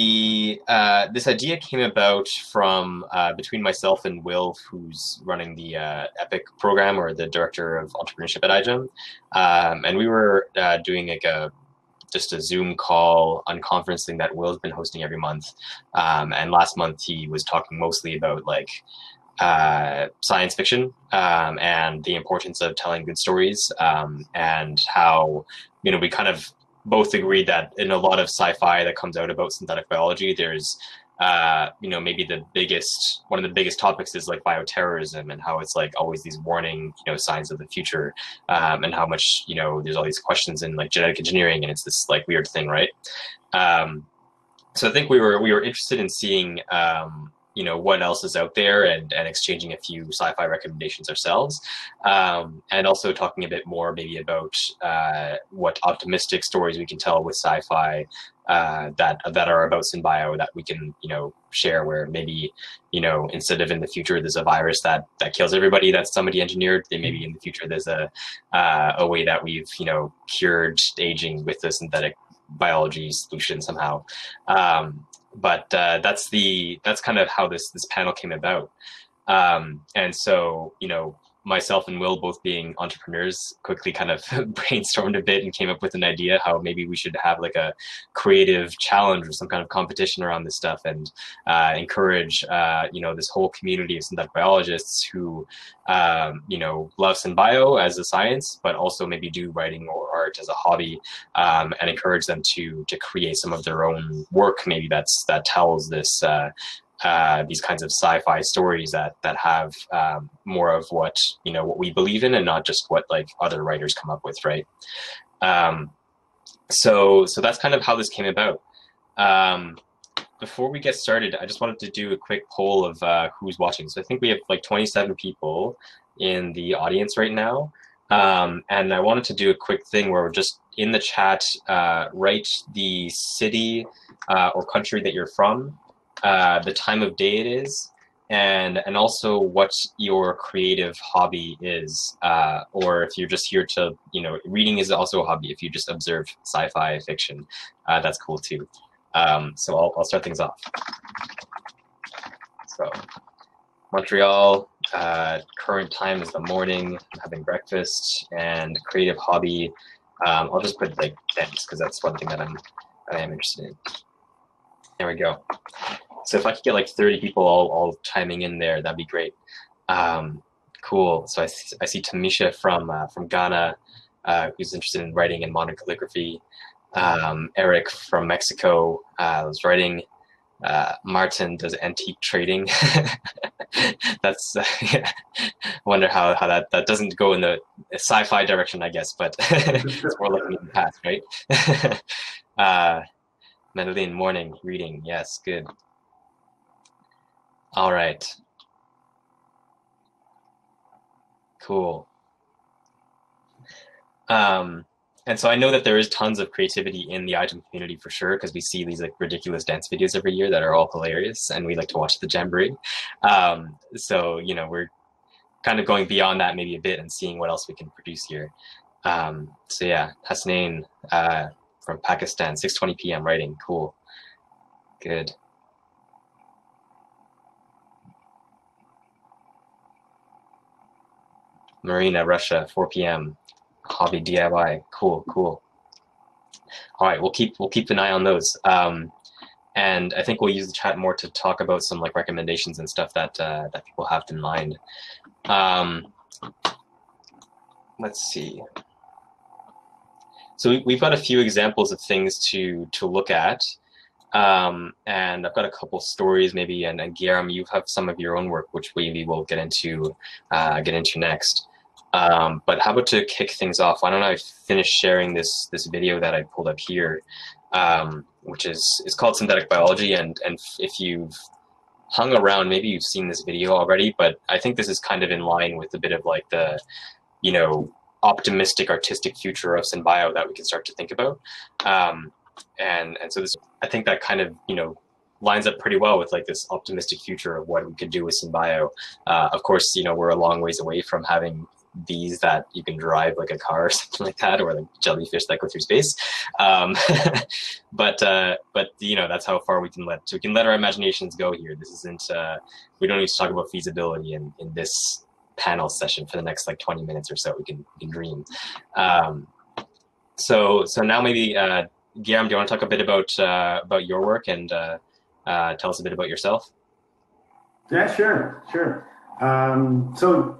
the uh, this idea came about from uh, between myself and Will, who's running the uh, Epic program or the director of entrepreneurship at iGEM, um, and we were uh, doing like a just a Zoom call unconferencing that Will's been hosting every month. Um, and last month he was talking mostly about like uh, science fiction um, and the importance of telling good stories um, and how you know we kind of both agreed that in a lot of sci-fi that comes out about synthetic biology, there's uh, you know, maybe the biggest one of the biggest topics is like bioterrorism and how it's like always these warning, you know, signs of the future, um, and how much you know there's all these questions in like genetic engineering, and it's this like weird thing, right? Um, so I think we were we were interested in seeing um, you know what else is out there and, and exchanging a few sci-fi recommendations ourselves. Um, and also talking a bit more maybe about uh, what optimistic stories we can tell with sci-fi uh, that that are about synbio that we can you know share where maybe you know instead of in the future there's a virus that that kills everybody that somebody engineered then maybe in the future there's a uh, a way that we've you know cured aging with a synthetic biology solution somehow. Um, but uh, that's the that's kind of how this this panel came about. Um, and so you know myself and Will, both being entrepreneurs, quickly kind of brainstormed a bit and came up with an idea how maybe we should have like a creative challenge or some kind of competition around this stuff and uh, encourage, uh, you know, this whole community of synthetic biologists who, um, you know, love synbio as a science, but also maybe do writing or art as a hobby um, and encourage them to to create some of their own work, maybe that's that tells this uh, uh, these kinds of sci-fi stories that that have um, more of what you know what we believe in and not just what like other writers come up with right? Um, so so that's kind of how this came about. Um, before we get started i just wanted to do a quick poll of uh, who's watching. So i think we have like 27 people in the audience right now. Um, and i wanted to do a quick thing where we're just in the chat uh, write the city uh, or country that you're from uh, the time of day it is, and and also what your creative hobby is, uh, or if you're just here to you know reading is also a hobby. If you just observe sci-fi fiction, uh, that's cool too. Um, so I'll I'll start things off. So Montreal, uh, current time is the morning, I'm having breakfast, and creative hobby. Um, I'll just put like dance because that's one thing that I'm that I am interested in. There we go. So if I could get like 30 people all, all chiming in there, that'd be great. Um, cool. So I see, I see Tamisha from uh, from Ghana, uh, who's interested in writing and modern calligraphy. Um, Eric from Mexico uh, was writing. Uh, Martin does antique trading. That's yeah. wonder how, how that, that doesn't go in the sci-fi direction, I guess, but it's more looking in the past, right? uh, Madeline, morning reading. Yes, good. All right. Cool. Um, and so I know that there is tons of creativity in the iGEM community for sure, because we see these like ridiculous dance videos every year that are all hilarious, and we like to watch the Jamboree. Um, so you know we're kind of going beyond that maybe a bit and seeing what else we can produce here. Um, so yeah, Hasnain uh, from Pakistan, 6:20 p.m. writing, cool, good. Marina, Russia, 4 p.m. Hobby DIY. Cool, cool. All right, we'll keep we'll keep an eye on those. Um, and I think we'll use the chat more to talk about some like recommendations and stuff that uh, that people have in mind. Um, let's see. So we, have got a few examples of things to to look at. Um, and I've got a couple stories maybe, and, and Guilherme, you have some of your own work, which maybe we'll get into uh, get into next. Um, but how about to kick things off? Why don't I finish sharing this this video that I pulled up here, um, which is is called synthetic biology. And and if you've hung around, maybe you've seen this video already. But I think this is kind of in line with a bit of like the, you know, optimistic artistic future of synbio that we can start to think about. Um, and and so this, I think that kind of you know lines up pretty well with like this optimistic future of what we could do with synbio. Uh, of course, you know we're a long ways away from having bees that you can drive like a car or something like that, or like jellyfish that go through space. Um, but uh, but you know that's how far we can let so we can let our imaginations go here. This isn't uh, we don't need to talk about feasibility in in this panel session for the next like 20 minutes or so. We can we can dream. Um, so so now maybe uh, Guilherme, do you want to talk a bit about uh, about your work and uh, uh, tell us a bit about yourself? Yeah, sure, sure. Um, so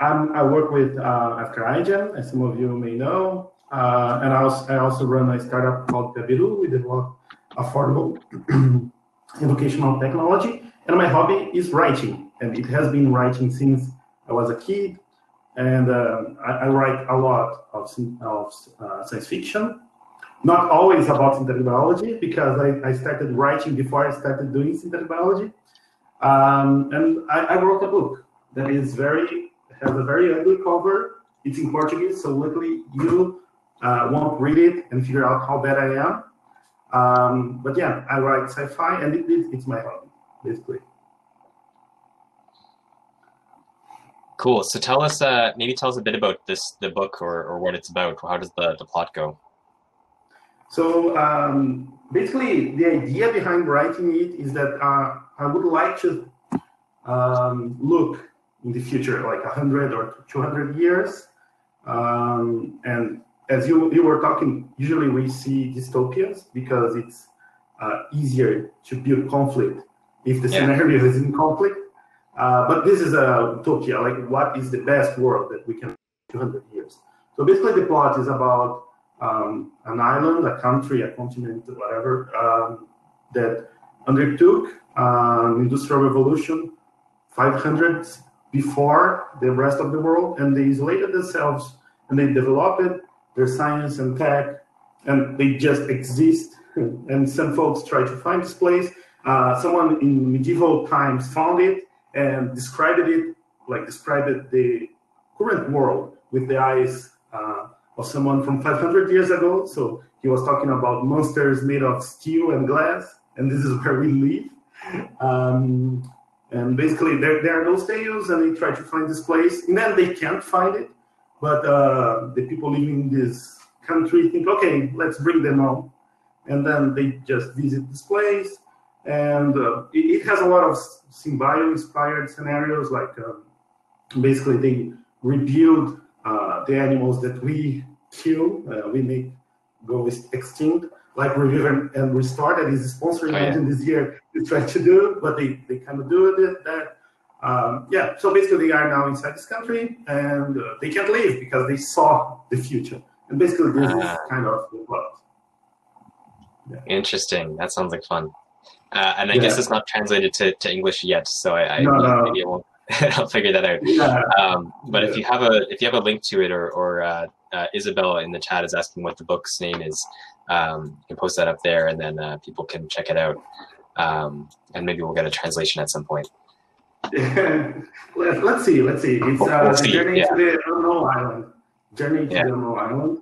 I'm, i work with uh, After iGEM, as some of you may know, uh, and I also, I also run a startup called Gabiru. We develop affordable educational technology, and my hobby is writing, and it has been writing since I was a kid. And uh, I, I, write a lot of, of uh, science fiction, not always about synthetic biology, because I, I, started writing before I started doing synthetic biology. Um, and I, I wrote a book that is very has a very ugly cover. It's in Portuguese, so luckily you uh, won't read it and figure out how bad I am. Um, but yeah, I write sci-fi, and it, it, it's my hobby, basically. Cool. So tell us, uh, maybe tell us a bit about this, the book, or, or what it's about. How does the, the plot go? So um, basically, the idea behind writing it is that uh, I would like to um, look in the future, like 100 or 200 years. Um, and as you, you were talking, usually we see dystopias because it's uh, easier to build conflict if the yeah. scenario is in conflict. Uh, but this is a utopia, like what is the best world that we can 200 years. So basically the plot is about um, an island, a country, a continent, whatever, um, that undertook an um, industrial revolution 500 before the rest of the world, and they isolated themselves and they developed their science and tech, and they just exist. and some folks try to find this place. Uh, someone in medieval times found it and described it, like described the current world with the eyes uh, of someone from 500 years ago. So he was talking about monsters made of steel and glass, and this is where we live. Um, and basically, there, there are those tales, and they try to find this place, and then they can't find it. But uh, the people living in this country think, okay, let's bring them home. And then they just visit this place. And uh, it, it, has a lot of synbio inspired scenarios, like uh, basically they rebuild uh, the animals that we kill, uh, we make go extinct like Revive and, and Restore that is sponsoring oh, yeah. this year is trying to do, but they, they kind of do it that. Um, yeah, so basically they are now inside this country and uh, they can't leave because they saw the future. And basically this uh, is ah. kind of the plot. Yeah. Interesting. That sounds like fun. Uh, and I yeah. guess it's not translated to, to English yet, so I, I no, maybe no. I won't. I'll figure that out. Yeah. Um, but if you have a if you have a link to it, or, or uh, uh, Isabella in the chat is asking what the book's name is, um, you can post that up there, and then uh, people can check it out. Um, and maybe we'll get a translation at some point. let's see. Let's see. It's uh, see. Journey yeah. to the Unknown Island. Journey to yeah. the Unknown Island.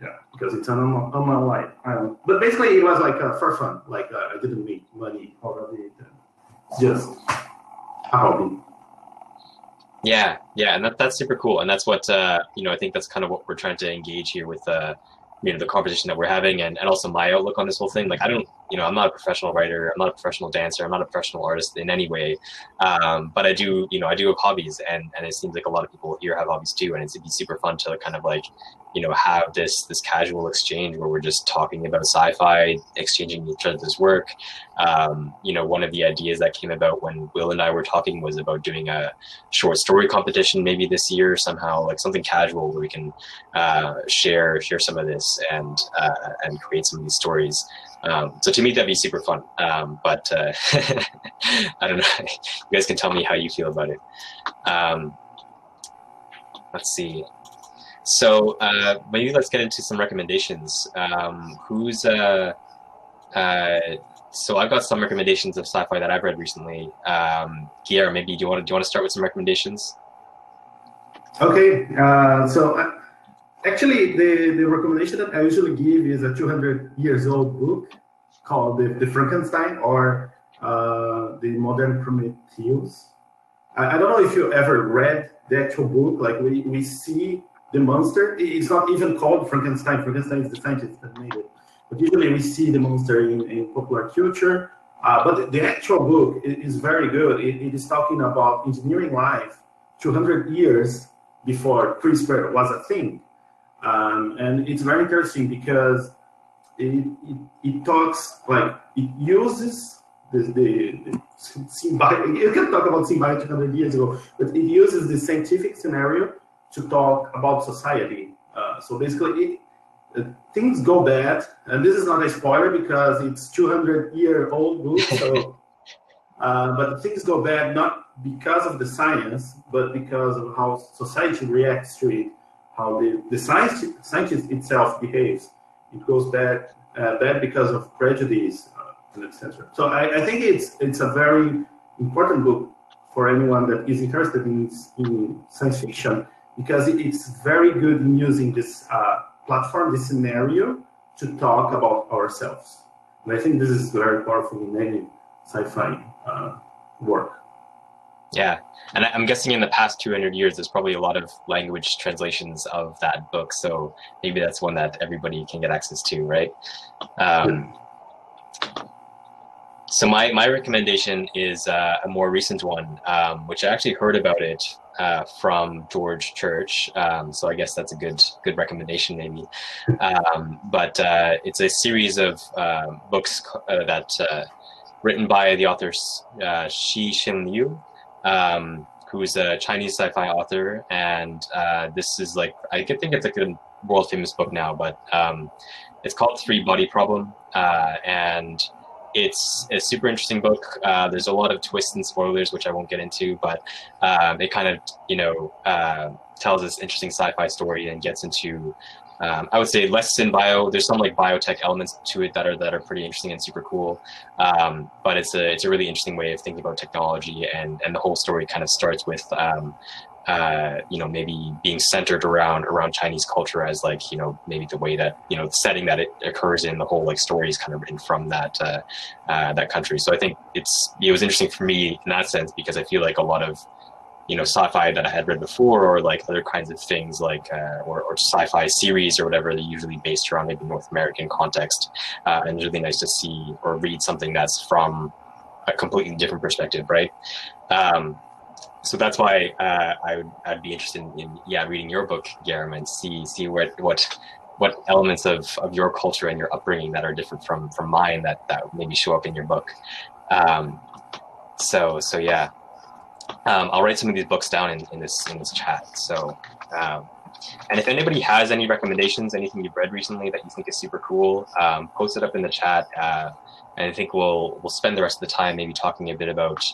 Yeah, because it's on an unknown island. But basically, it was like uh, for fun. Like uh, I didn't make money it. Just a hobby. Yeah, yeah, and that, that's super cool, and that's what uh, you know. I think that's kind of what we're trying to engage here with uh, you know the competition that we're having and, and also my outlook on this whole thing like i don't you know i'm not a professional writer i'm not a professional dancer i'm not a professional artist in any way. Um, but i do you know i do have hobbies and and it seems like a lot of people here have hobbies too. And it's, it'd be super fun to kind of like you know have this this casual exchange where we're just talking about sci-fi exchanging each other's work. Um, you know one of the ideas that came about when will and i were talking was about doing a short story competition maybe this year somehow like something casual where we can uh, share share some of this and uh, and create some of these stories um, so to me that'd be super fun um, but uh, i don't know you guys can tell me how you feel about it um, let's see so uh, maybe let's get into some recommendations. Um, who's uh, uh, so I've got some recommendations of sci-fi that I've read recently. Um, maybe do you want to do you want to start with some recommendations? Okay, uh, so actually the the recommendation that I usually give is a 200 years old book called the, the Frankenstein or uh, the Modern Prometheus. I, I don't know if you ever read the actual book. Like we, we see the monster. It's not even called Frankenstein. Frankenstein is the scientist that made it. But usually we see the monster in, in popular culture. Uh, but the actual book is very good. It, it is talking about engineering life 200 years before CRISPR was a thing. Um, and it's very interesting because it, it, it, talks like it uses the, the, the synbio. You can talk about synbio 200 years ago, but it uses the scientific scenario to talk about society. Uh, so basically, it, uh, things go bad, and this is not a spoiler because it's 200 year old book. So, uh, but things go bad not because of the science, but because of how society reacts to it, how the the science scientist itself behaves. It goes bad uh, bad because of prejudice, uh, etc. So I, I think it's it's a very important book for anyone that is interested in, in science fiction because it's very good in using this uh, platform, this scenario, to talk about ourselves. And I think this is very powerful in any sci-fi uh, work. Yeah, and I'm guessing in the past 200 years, there's probably a lot of language translations of that book. So maybe that's one that everybody can get access to, right? Um, so my, my recommendation is uh, a more recent one, um, which I actually heard about it uh, from George Church. Um, so I guess that's a good good recommendation, maybe. Um, but uh, it's a series of uh, books uh, that uh, written by the author uh, Cixin Liu, um, who's a Chinese sci-fi author, and this is like I think it's like a world famous book now, but um, it's called Three Body Problem, and it's a super interesting book. Uh, there's a lot of twists and spoilers, which I won't get into, but um, it kind of, you know, uh, tells this interesting sci-fi story and gets into, um, I would say, less in bio. There's some like biotech elements to it that are that are pretty interesting and super cool. Um, but it's a it's a really interesting way of thinking about technology, and and the whole story kind of starts with um, uh, you know, maybe being centered around around Chinese culture as like, you know, maybe the way that you know the setting that it occurs in, the whole like story is kind of written from that uh, uh, that country. So I think it's it was interesting for me in that sense because I feel like a lot of you know sci-fi that I had read before, or like other kinds of things like uh, or, or sci-fi series or whatever, they're usually based around maybe North American context, uh, and it's really nice to see or read something that's from a completely different perspective, right? Um, so that's why uh, I would I'd be interested in, in, yeah reading your book, Guilherme, and see see what what what elements of, of your culture and your upbringing that are different from from mine that that maybe show up in your book. Um, so so yeah, um, I'll write some of these books down in, in this in this chat. So. Um, and if anybody has any recommendations, anything you've read recently that you think is super cool, um, post it up in the chat. Uh, and I think we'll we'll spend the rest of the time maybe talking a bit about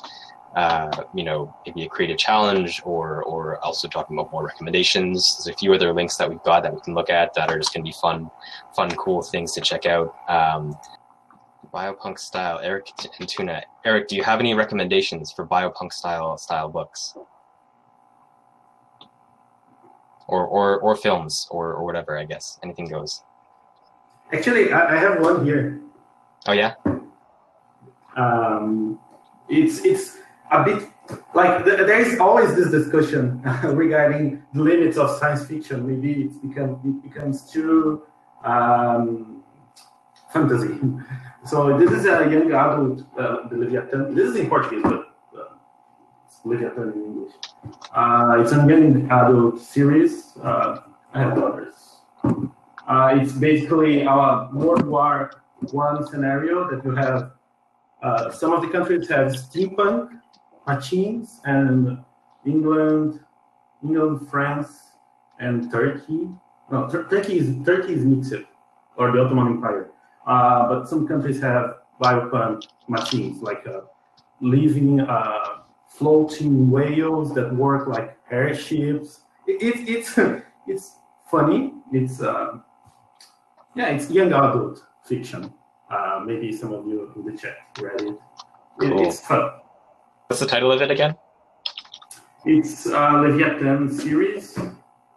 uh, you know, maybe a creative challenge or, or also talking about more recommendations. There's a few other links that we've got that we can look at that are just going to be fun, fun, cool things to check out. Biopunk style, Eric and Tuna. Eric, do you have any recommendations for biopunk style style books? Or, or, or films or, or whatever, I guess. Anything goes. Actually, I, I have one here. Oh, yeah? Um, it's, it's, a bit like th- there is always this discussion regarding the limits of science fiction. Maybe it's become it becomes too um, fantasy. so this is a young adult, uh, Leviathan. This is in Portuguese, but uh, it's Leviathan in English. Uh, it's a young adult series. Uh, I have others. Uh, it's basically a World War One scenario that you have. Uh, some of the countries have steampunk machines and England, England, France, and Turkey. No, Turkey is Turkey is mixed, or the Ottoman Empire. Uh, but some countries have biopunk machines, like uh, living uh, floating whales that work like airships. It, it, it's it's funny. It's uh, yeah, it's young adult fiction. Uh, maybe some of you in the chat read it. Cool. it it's fun. What's the title of it again? It's uh, Leviathan series.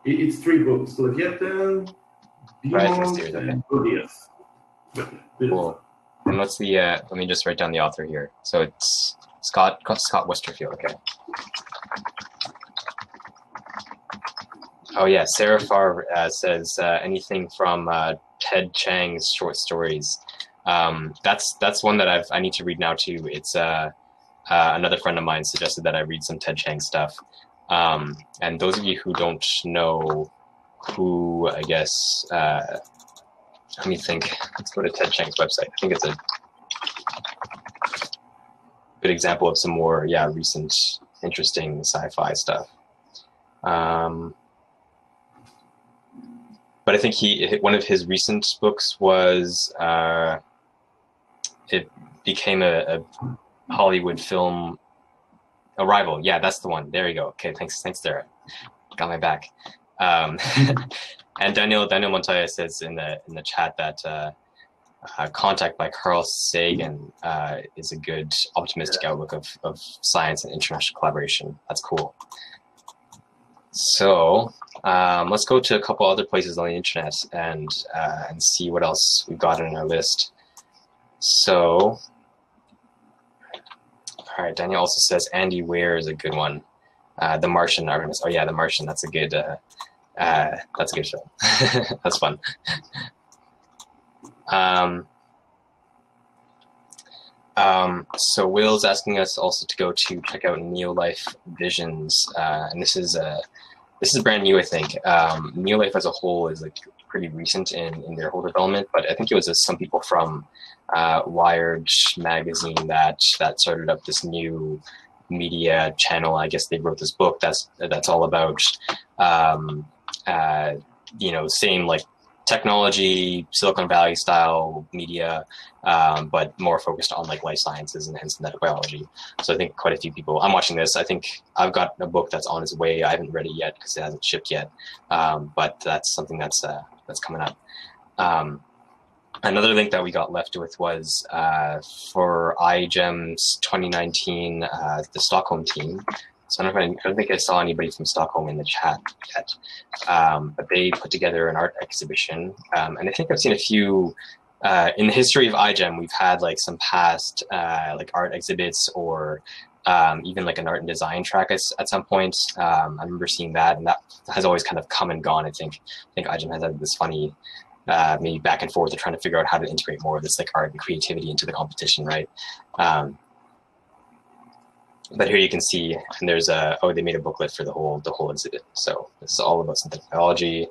It's three books: Leviathan, Demons, right, and Proteus. Cool. And what's the? Uh, let me just write down the author here. So it's Scott Scott Westerfeld. Okay. Oh yeah, Sarah Farr uh, says uh, anything from uh, Ted Chiang's short stories. Um, that's that's one that I've I need to read now too. It's uh, uh, another friend of mine suggested that I read some Ted Chang stuff. Um, and those of you who don't know who, I guess, let me think. Let's go to Ted Chiang's website. I think it's a good example of some more, yeah, recent, interesting sci-fi stuff. Um, but I think he one of his recent books was uh, it became a, a Hollywood film Arrival. Yeah, that's the one. There you go. Okay, thanks, thanks, Sarah. Got my back. Um, and Daniel Daniel Montoya says in the in the chat that uh, uh, Contact by Carl Sagan uh, is a good optimistic outlook of, of science and international collaboration. That's cool. So um, let's go to a couple other places on the internet and uh, and see what else we've got on our list. So all right, Daniel also says Andy Weir is a good one. Uh, the Martian Artemis. Oh yeah, The Martian. That's a good. Uh, uh, that's a good show. that's fun. Um, um, so Will's asking us also to go to check out Neolife Visions, uh, and this is a this is brand new, I think. Um, Neolife as a whole is like pretty recent in, in their whole development, but I think it was uh, some people from uh, Wired magazine that that started up this new media channel. I guess they wrote this book that's that's all about um, uh, you know same like technology, Silicon Valley style media, um, but more focused on like life sciences and, and synthetic biology. So I think quite a few people. I'm watching this. I think I've got a book that's on its way. I haven't read it yet because it hasn't shipped yet, um, but that's something that's uh, that's coming up. Um, another link that we got left with was uh, for iGEM's 2019, uh, the Stockholm team. So I don't, I, don't, think I saw anybody from Stockholm in the chat yet, um, but they put together an art exhibition, um, and I think I've seen a few. Uh, in the history of iGEM, we've had like some past uh, like art exhibits or um, even like an art and design track at, at some point. Um, I remember seeing that, and that has always kind of come and gone. I think I think iGEM has had this funny uh, maybe back and forth of trying to figure out how to integrate more of this like art and creativity into the competition, right? Um, but here you can see, and there's a oh they made a booklet for the whole the whole exhibit. So this is all about synthetic biology.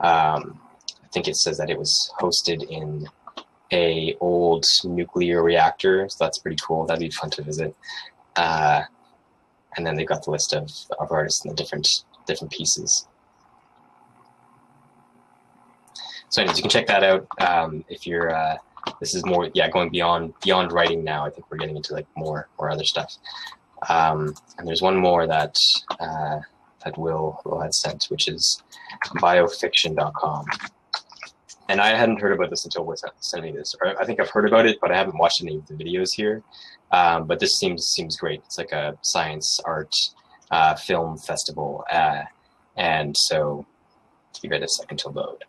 Um, I think it says that it was hosted in a old nuclear reactor, so that's pretty cool. That'd be fun to visit. Uh, and then they've got the list of, of artists and the different different pieces. So anyways, you can check that out um, if you're. Uh, this is more, yeah, going beyond beyond writing now. I think we're getting into like more or other stuff. Um, and there's one more that uh, that Will Will had sent, which is biofiction.com. And I hadn't heard about this until Will sent me this. Or I think I've heard about it, but I haven't watched any of the videos here. Um, but this seems seems great. It's like a science art uh, film festival, uh, and so give it a second to load.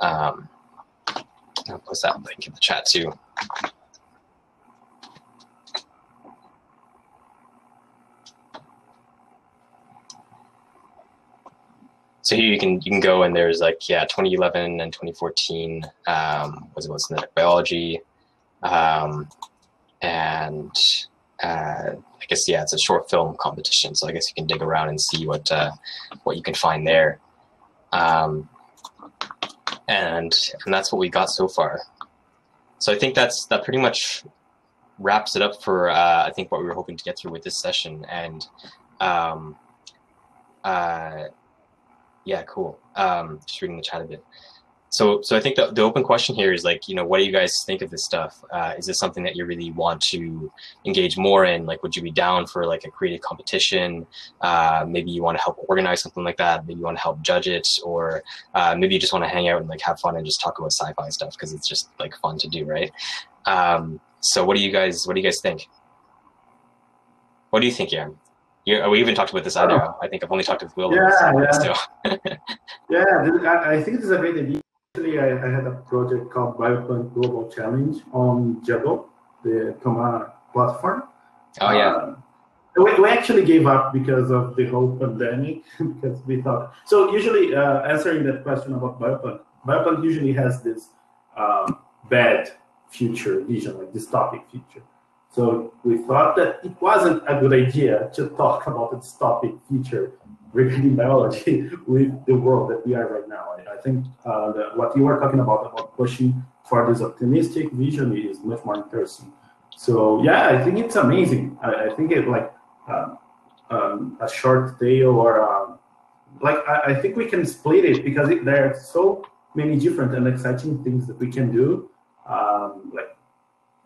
Um, I'll post that link in the chat too. So here you can you can go and there's like yeah 2011 and 2014 um, was it synthetic biology? Um, and uh, I guess yeah it's a short film competition. So I guess you can dig around and see what uh, what you can find there. Um, and and that's what we got so far. So I think that's that pretty much wraps it up for uh, I think what we were hoping to get through with this session. And um, uh, yeah, cool. Um, just reading the chat a bit. So, so I think the, the open question here is like, you know, what do you guys think of this stuff? Uh, is this something that you really want to engage more in? Like, would you be down for like a creative competition? Uh, maybe you want to help organize something like that. Maybe you want to help judge it, or uh, maybe you just want to hang out and like have fun and just talk about sci-fi stuff because it's just like fun to do, right? Um, so, what do you guys, what do you guys think? What do you think, Jan? You, we even talked about this. Oh. I think I've only talked with Will. Yeah, yeah. yeah, I think this is a great idea. Actually, I, I had a project called Biopunk Global Challenge on JOGL, the Thoma platform. Oh yeah. Uh, we, we actually gave up because of the whole pandemic because we thought so usually uh, answering that question about biopunk biopunk usually has this um, bad future vision like dystopic future so we thought that it wasn't a good idea to talk about a dystopic future regarding biology with the world that we are right now i, think uh, what you are talking about about pushing for this optimistic vision is much more interesting so yeah, I think it's amazing. I, I think it like um, um, a short tale or um, like I, I, think we can split it because it, there are so many different and exciting things that we can do. Um, like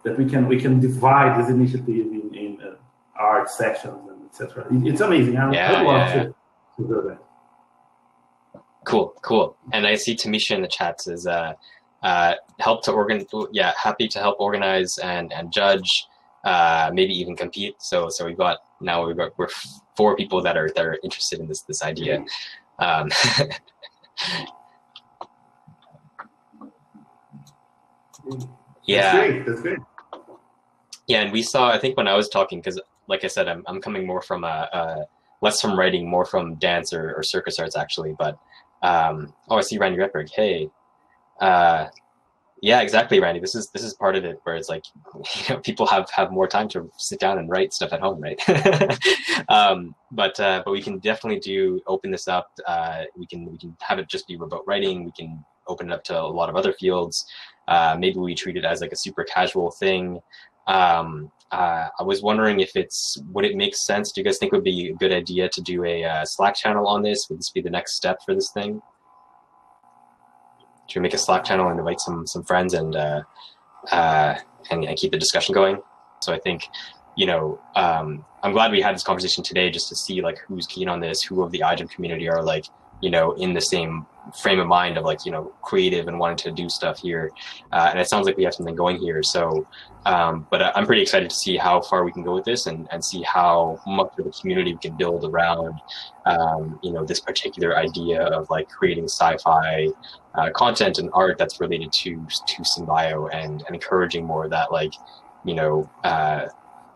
that we can we can divide this initiative in, in uh, art sections and etc. It, it's amazing. I, yeah, I'd love yeah, to, to do that. Cool, cool. And I see Tamisha in the chat says, uh, uh, help to organize. Yeah, happy to help organize and and judge, uh, maybe even compete. So so we've got now we've got we're four people that are that are interested in this this idea. Um, yeah, that's great. That's great. Yeah, and we saw. I think when I was talking, because like I said, I'm I'm coming more from a, a less from writing, more from dance or, or circus arts actually. But um, oh, I see Randy Rettberg. Hey, uh, yeah, exactly, Randy. This is this is part of it where it's like you know people have have more time to sit down and write stuff at home, right? um, but uh, but we can definitely do open this up. Uh, we can we can have it just be remote writing. We can open it up to a lot of other fields. Uh, maybe we treat it as like a super casual thing. Um, uh, I was wondering if it's would it make sense? Do you guys think it would be a good idea to do a uh, Slack channel on this? Would this be the next step for this thing? to make a Slack channel and invite some some friends and uh, uh, and, and keep the discussion going. So I think you know um, I'm glad we had this conversation today just to see like who's keen on this, who of the iGEM community are like you know in the same frame of mind of like you know creative and wanting to do stuff here. Uh, and it sounds like we have something going here. So um, but i'm pretty excited to see how far we can go with this and, and see how much of a community we can build around um, you know this particular idea of like creating sci-fi uh, content and art that's related to to synbio and, and encouraging more of that like you know uh,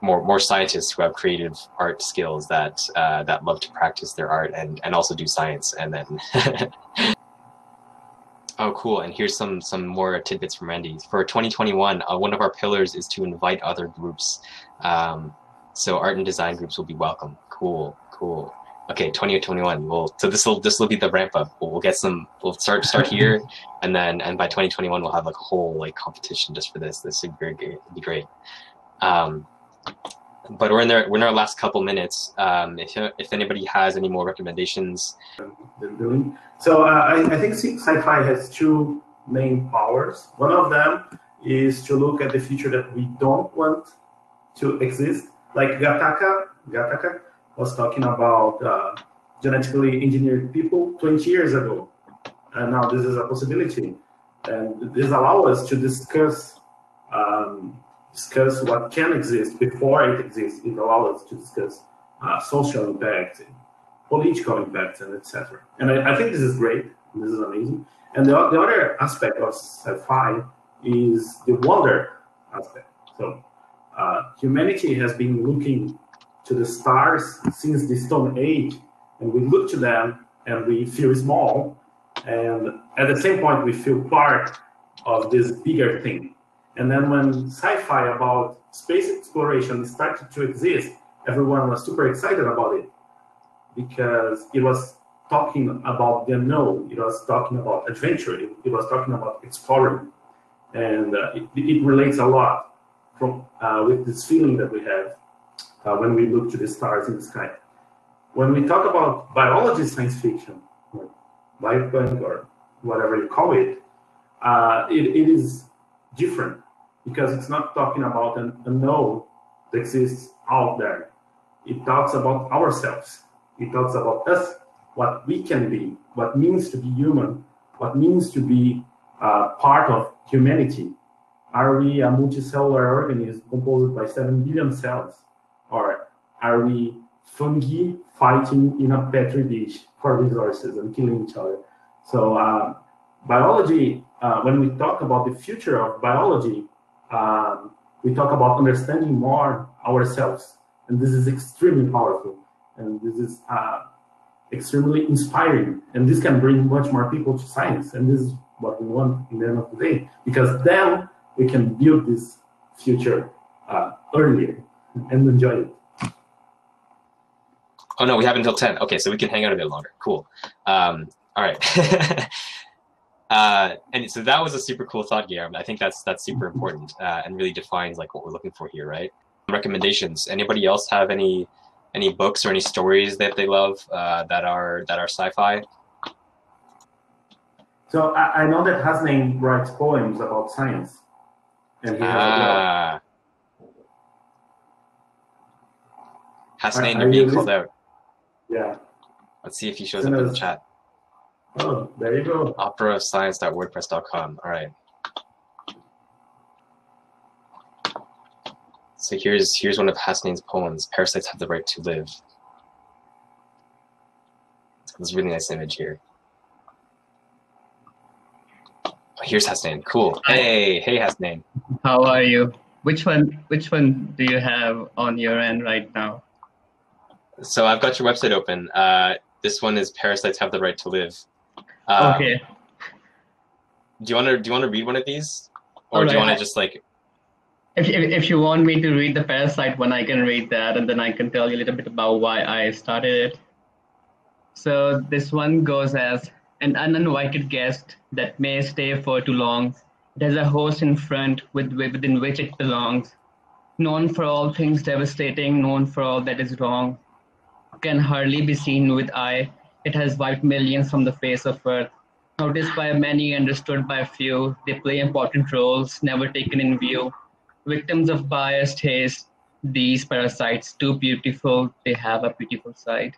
more more scientists who have creative art skills that uh, that love to practice their art and and also do science and then oh cool. And here's some some more tidbits from randy. For 2021 uh, one of our pillars is to invite other groups. Um, so art and design groups will be welcome. Cool cool. Okay 2021 we'll so this will this will be the ramp up. We'll, we'll get some we'll start start here and then and by 2021 we'll have like a whole like competition just for this. This would be great. Um, but we're in there. We're in our last couple minutes. Um, if if anybody has any more recommendations, so. Uh, I, I think sci-fi has two main powers. One of them is to look at the future that we don't want to exist. Like Gattaca, Gattaca was talking about uh, genetically engineered people 20 years ago, and now this is a possibility. And this allows us to discuss um, discuss what can exist before it exists. It allows us to discuss uh, social impact, political impact, and etc. And I, I, think this is great. This is amazing. And the, the other aspect of sci-fi is the wonder aspect. So uh, humanity has been looking to the stars since the Stone Age, and we look to them and we feel small, and at the same point we feel part of this bigger thing. And then when sci-fi about space exploration started to exist, everyone was super excited about it because it was talking about the unknown. It was talking about adventure. It, it was talking about exploring, and uh, it, it, relates a lot from uh, with this feeling that we have uh, when we look to the stars in the sky. When we talk about biology science fiction, biopunk or whatever you call it, uh, it, it is different because it's not talking about an unknown that exists out there. It talks about ourselves. It talks about us, what we can be, what means to be human, what means to be uh, part of humanity. Are we a multicellular organism composed by 7 billion cells? Or are we fungi fighting in a petri dish for resources and killing each other? So, uh, biology, uh, when we talk about the future of biology, um, we talk about understanding more ourselves and this is extremely powerful, and this is uh, extremely inspiring, and this can bring much more people to science, and this is what we want in the end of the day, because then we can build this future uh, earlier and enjoy it. Oh no, we have until ten. Okay, so we can hang out a bit longer. Cool. Um, all right. uh, and so that was a super cool thought, Guilherme. I think that's that's super important uh, and really defines like what we're looking for here, right? Recommendations. Anybody else have any any books or any stories that they love uh, that are that are sci-fi? So I, I know that Hasnain writes poems about science, and he has a Ah. Hasnain, you're being called out. yeah. Let's see if he shows up in the chat. Oh, there you go. operaofscience.wordpress.com. All right. So here's here's one of Hasnain's poems. Parasites have the right to live. This really nice image here. Oh, Here's Hasnain. Cool. Hey, hey Hasnain. How are you? Which one? Which one do you have on your end right now? So I've got your website open. Uh, this one is Parasites have the right to live. Uh, okay. Do you want to do you want to read one of these, or do you want to just like If, if if you want me to read the parasite one, I can read that, and then I can tell you a little bit about why I started it. So this one goes as an uninvited guest that may stay for too long. It has a host in front with within which it belongs. Known for all things devastating, known for all that is wrong. Can hardly be seen with eye. It has wiped millions from the face of earth. Noticed by many, understood by few. They play important roles, never taken in view. Victims of biased taste. These parasites, too beautiful, they have a beautiful side.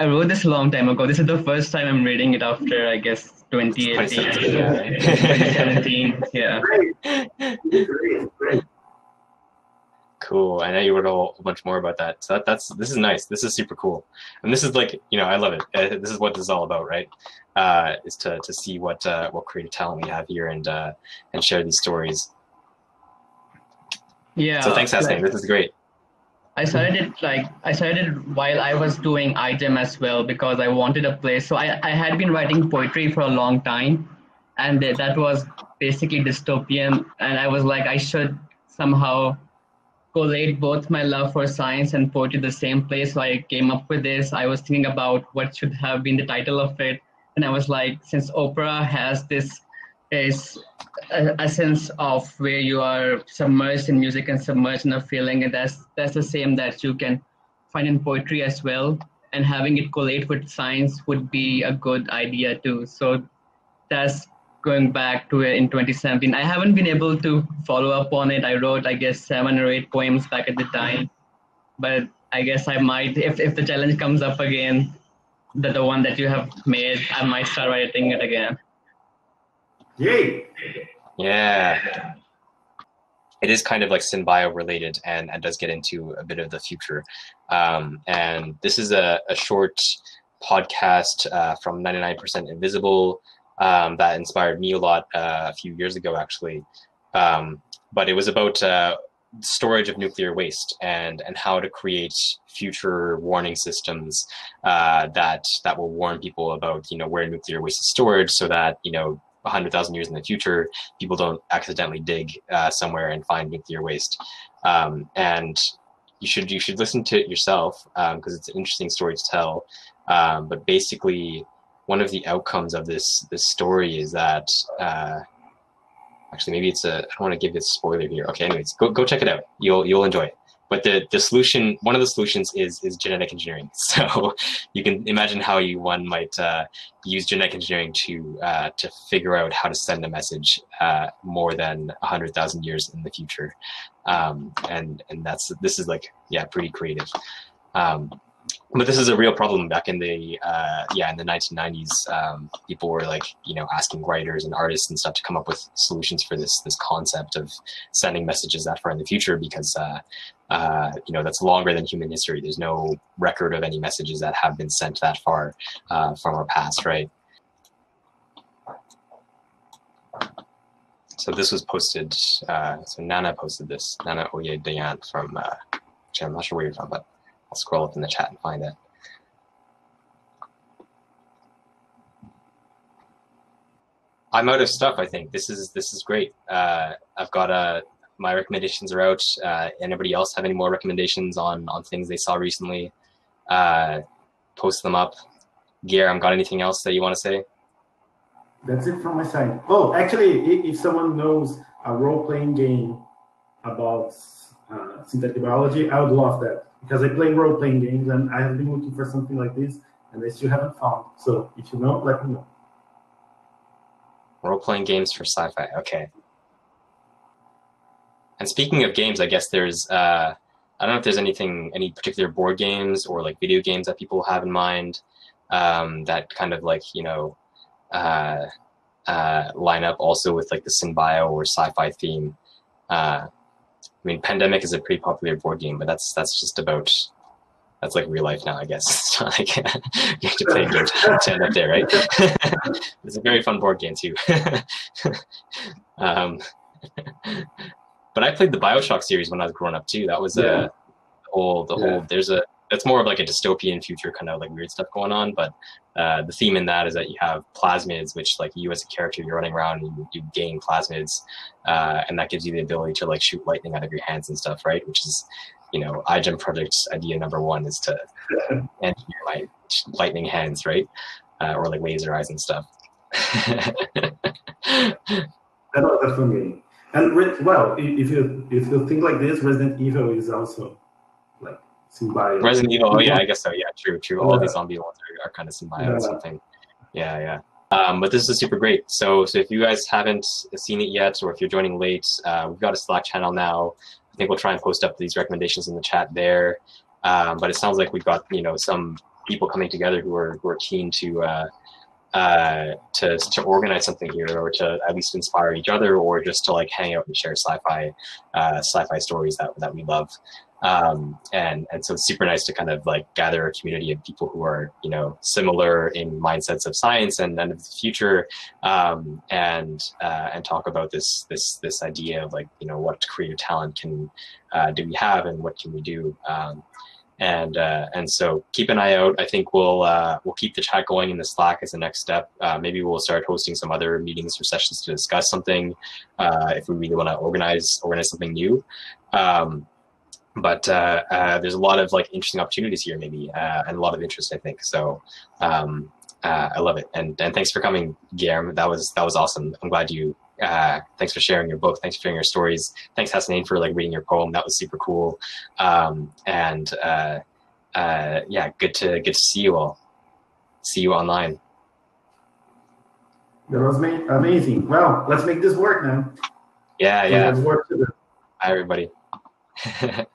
I wrote this a long time ago. This is the first time I'm reading it after, I guess, 2018. 2017, yeah, 2017, yeah. Great, great, great. Cool. I know you wrote a whole bunch more about that. So that, that's this is nice. This is super cool, and this is like you know I love it. Uh, this is what this is all about, right? Uh, is to to see what uh, what creative talent we have here and uh, and share these stories. Yeah. So thanks, Hasnain. This is great. I started it like I started while I was doing iGEM as well because I wanted a place. So I, I had been writing poetry for a long time, and that was basically dystopian. And I was like, I should somehow collate both my love for science and poetry the same place. So I came up with this. I was thinking about what should have been the title of it, and I was like, since opera has this is uh, a, a sense of where you are submerged in music and submerged in a feeling and that's that's the same that you can find in poetry as well and having it collate with science would be a good idea too so that's going back to it in 2017 i haven't been able to follow up on it i wrote i guess seven or eight poems back at the time but i guess i might if, if the challenge comes up again the, the one that you have made i might start writing it again Yay! Yeah. It is kind of like synbio related and, and does get into a bit of the future. Um, and this is a, a short podcast uh, from 99% Invisible um, that inspired me a lot uh, a few years ago, actually. Um, but it was about uh, storage of nuclear waste and, and how to create future warning systems uh, that that will warn people about you know where nuclear waste is stored, so that you know 100,000 years in the future, people don't accidentally dig uh, somewhere and find nuclear waste. Um, and you should you should listen to it yourself because it's an interesting story to tell. Um, but basically, one of the outcomes of this this story is that uh, actually maybe it's a I don't want to give a spoiler here. Okay, anyways, go go check it out. You'll you'll enjoy it. But the, the solution, one of the solutions is is genetic engineering. So you can imagine how you one might uh, use genetic engineering to uh, to figure out how to send a message uh, more than hundred thousand years in the future, um, and and that's this is like yeah pretty creative. Um, but this is a real problem back in the uh, yeah in the 1990s. Um, people were like you know asking writers and artists and stuff to come up with solutions for this this concept of sending messages that far in the future because uh, uh, you know that's longer than human history. There's no record of any messages that have been sent that far uh, from our past, right? So this was posted. Uh, so Nana posted this. Nana Oye Dayan from uh, I'm not sure where you're from, but I'll scroll up in the chat and find it. I'm out of stuff. I think this is this is great. Uh, I've got uh, my recommendations are out. Uh, anybody else have any more recommendations on on things they saw recently? Uh, post them up. Guilherme, got anything else that you want to say? That's it from my side. Oh, actually, if someone knows a role-playing game about uh, synthetic biology, I would love that because I play role-playing games and I have been looking for something like this and I still haven't found. So if you know, let me know. Role-playing games for sci-fi. Okay. And speaking of games, I guess there's uh, I don't know if there's anything, any particular board games or like video games that people have in mind um, that kind of like you know uh, uh, line up also with like the synbio or sci-fi theme. Uh, I mean, Pandemic is a pretty popular board game, but that's that's just about that's like real life now, I guess. It's not like you have to play a game to end up there, right? it's a very fun board game too. um, but I played the Bioshock series when I was growing up too. That was a yeah. whole the whole. There's a that's more of like a dystopian future kind of like weird stuff going on. But uh, the theme in that is that you have plasmids, which like you as a character, you're running around and you, you gain plasmids, uh, and that gives you the ability to like shoot lightning out of your hands and stuff, right? Which is, you know, iGEM project's idea number one is to engineer my lightning hands, right? Uh, or like laser eyes and stuff. definitely. And well, if you if you think like this, Resident Evil is also like symbiote. Resident Evil, oh yeah, I guess so. Yeah, true, true. All yeah. these zombie ones are, are kind of symbiote yeah. or something. Yeah, yeah. Um, but this is super great. So, so if you guys haven't seen it yet, or if you're joining late, uh, we've got a Slack channel now. I think we'll try and post up these recommendations in the chat there. Um, but it sounds like we've got you know some people coming together who are who are keen to uh, uh, to to organize something here, or to at least inspire each other, or just to like hang out and share sci-fi uh, sci-fi stories that that we love. Um, and and so it's super nice to kind of like gather a community of people who are you know similar in mindsets of science and, and of the future, um, and uh, and talk about this this this idea of like you know what creative talent can uh, do we have and what can we do. Um, and uh, and so keep an eye out. I think we'll uh, we'll keep the chat going in the Slack as the next step. Uh, maybe we'll start hosting some other meetings or sessions to discuss something uh, if we really want to organize organize something new. Um, but uh, uh, there's a lot of like interesting opportunities here, maybe, and a lot of interest. I think so. Um, I love it, and and thanks for coming, Guilherme. That was that was awesome. I'm glad you uh, thanks for sharing your book. Thanks for sharing your stories. Thanks, Hasnain, for like reading your poem. That was super cool. Um, and uh, uh, yeah, good to good to see you all. See you online. That was amazing. Well, let's make this work now. Yeah, yeah. Let's work Bye, everybody.